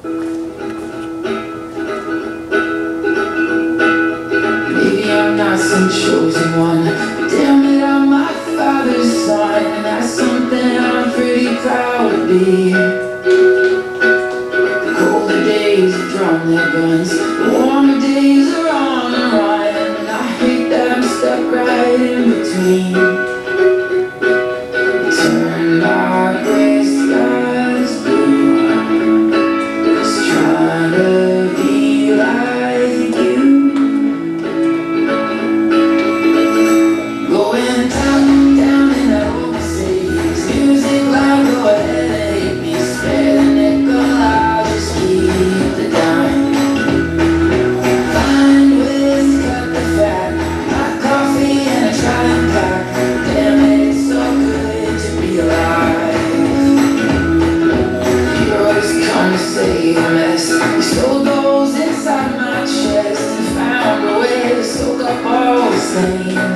Maybe I'm not some chosen one. Damn it, I'm my father's son And that's something I'm pretty proud to be. The colder days drawn their guns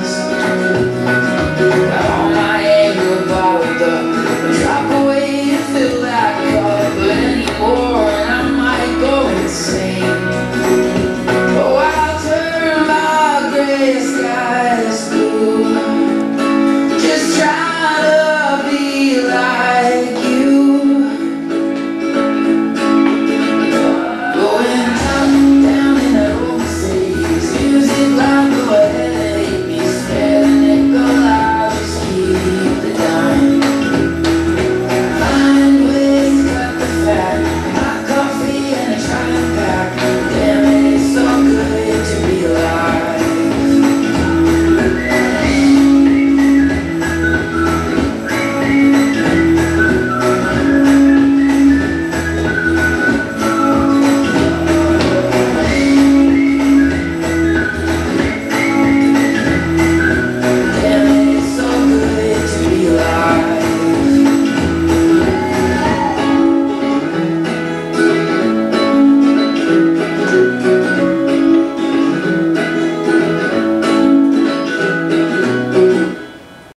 friends.